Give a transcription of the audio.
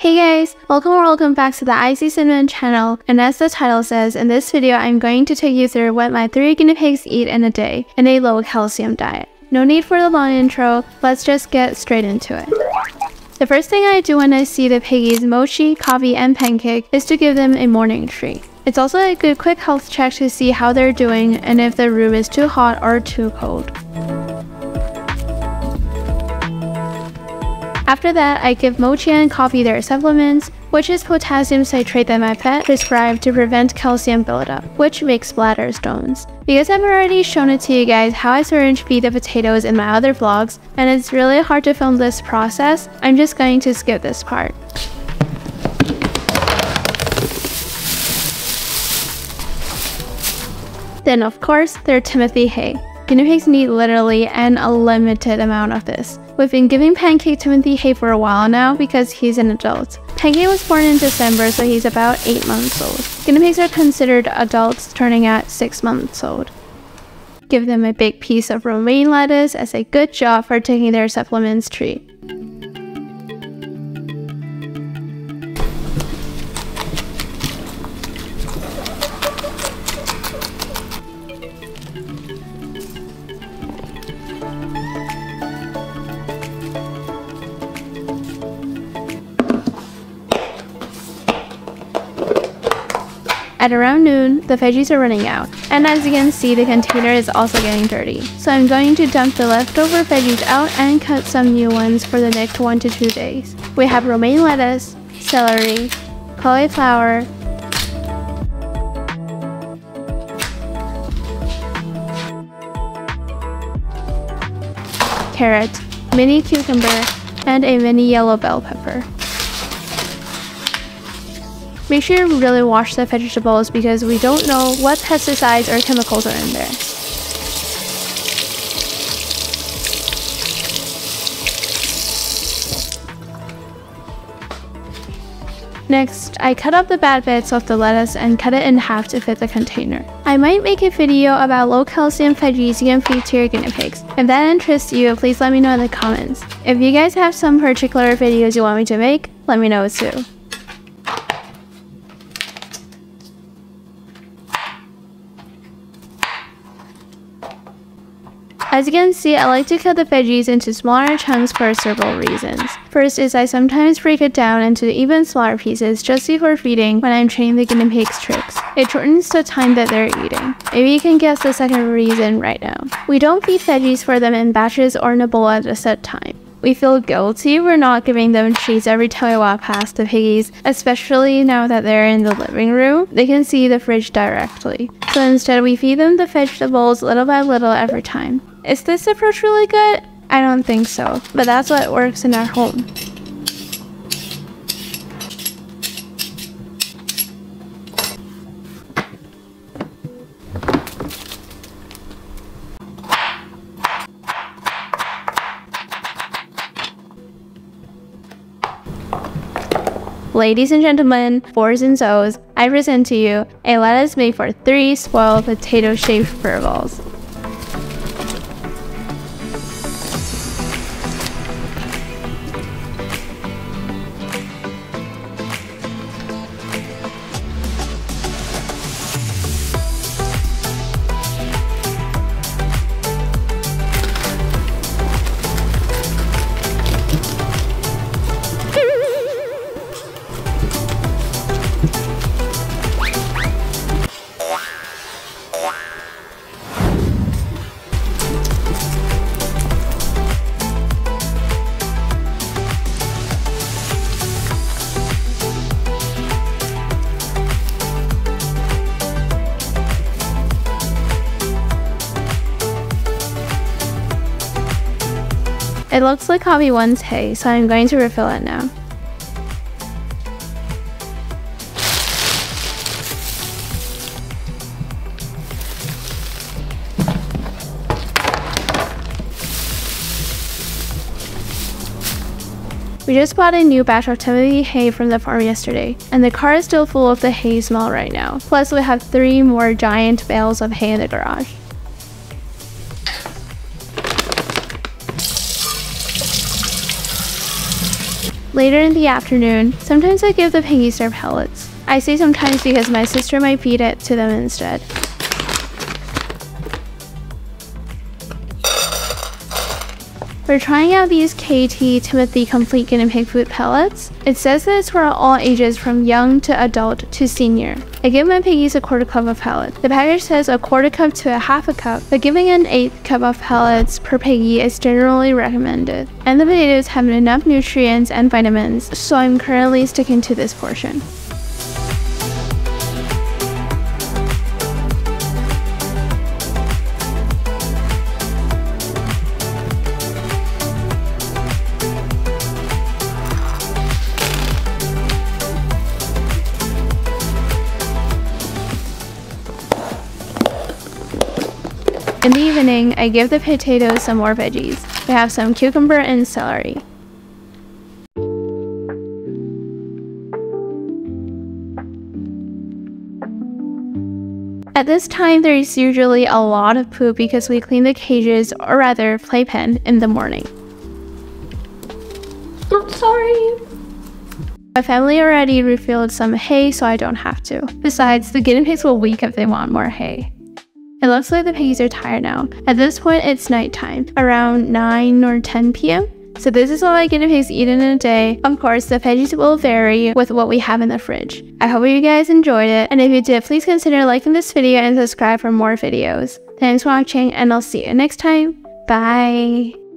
Hey guys, welcome or welcome back to the I C Cinnamon channel and as the title says, in this video I'm going to take you through what my 3 guinea pigs eat in a day in a low calcium diet. No need for the long intro, let's just get straight into it. The first thing I do when I see the piggies mochi, coffee, and pancake is to give them a morning treat. It's also a good quick health check to see how they're doing and if the room is too hot or too cold. After that, I give Mochi and Coffee their supplements, which is potassium citrate that my pet prescribed to prevent calcium buildup, which makes bladder stones. Because I've already shown it to you guys how I syringe feed the potatoes in my other vlogs, and it's really hard to film this process, I'm just going to skip this part. Then of course, there's Timothy hay. Guinea pigs need literally an unlimited amount of this. We've been giving Pancake Timothy hay for a while now because he's an adult. Pancake was born in December so he's about 8 months old. Guinea pigs are considered adults turning at 6 months old. Give them a big piece of romaine lettuce as a good job for taking their supplements treat. At around noon, the veggies are running out, and as you can see the container is also getting dirty. So I'm going to dump the leftover veggies out and cut some new ones for the next 1 to 2 days. We have romaine lettuce, celery, cauliflower, carrot, mini cucumber, and a mini yellow bell pepper. Make sure you really wash the vegetables because we don't know what pesticides or chemicals are in there. Next, I cut up the bad bits of the lettuce and cut it in half to fit the container. I might make a video about low calcium veggies you can feed to your guinea pigs. If that interests you, please let me know in the comments. If you guys have some particular videos you want me to make, let me know too. As you can see, I like to cut the veggies into smaller chunks for several reasons. First is I sometimes break it down into even smaller pieces just before feeding when I'm training the guinea pigs tricks. It shortens the time that they're eating. Maybe you can guess the second reason right now. We don't feed veggies for them in batches or in a bowl at a set time. We feel guilty we're not giving them treats every time we walk past the piggies, especially now that they're in the living room. They can see the fridge directly. So instead we feed them the vegetables little by little every time. Is this approach really good? I don't think so, but that's what works in our home. Ladies and gentlemen, boys and zoes, I present to you a lettuce made for three spoiled potato-shaped fur It looks like Hobby 1's hay, so I'm going to refill it now. We just bought a new batch of Timothy hay from the farm yesterday, and the car is still full of the hay smell right now. Plus we have three more giant bales of hay in the garage. Later in the afternoon, sometimes I give the piggies star pellets. I say sometimes because my sister might feed it to them instead. We're trying out these Kaytee Timothy Complete Guinea Pig Food Pellets. It says that it's for all ages from young to adult to senior. I give my piggies a quarter cup of pellets. The package says a quarter cup to a half a cup, but giving an eighth cup of pellets per piggy is generally recommended. And the potatoes have enough nutrients and vitamins, so I'm currently sticking to this portion. In the evening, I give the potatoes some more veggies. We have some cucumber and celery. At this time, there is usually a lot of poop because we clean the cages, or rather, playpen, in the morning. I'm sorry. My family already refilled some hay, so I don't have to. Besides, the guinea pigs will wheek if they want more hay. It looks like the piggies are tired now. At this point, it's nighttime, around 9 or 10 p.m. So this is what my guinea pigs eat in a day. Of course, the veggies will vary with what we have in the fridge. I hope you guys enjoyed it, and if you did, please consider liking this video and subscribe for more videos. Thanks for watching, and I'll see you next time. Bye!